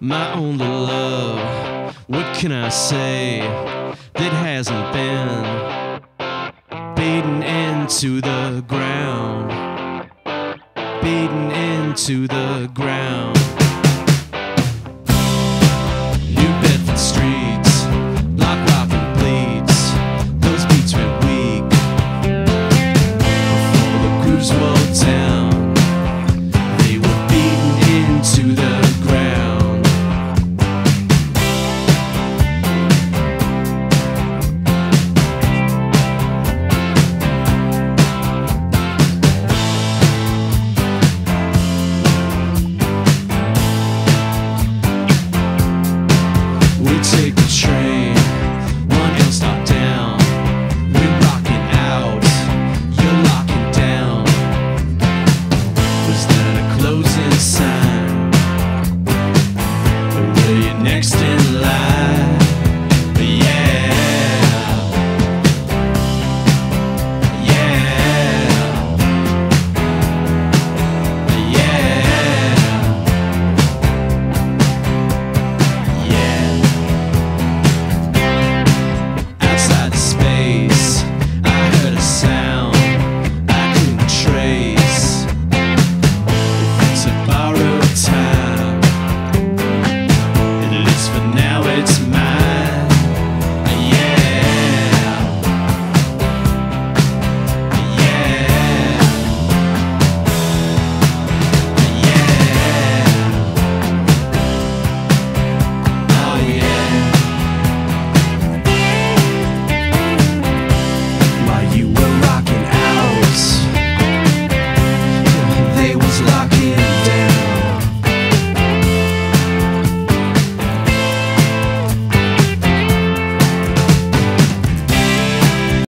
my only love. What can I say that hasn't been beaten into the ground? Beaten into the ground. New Bedford streets, lock, lock, and bleeds. Those beats went weak before the grooves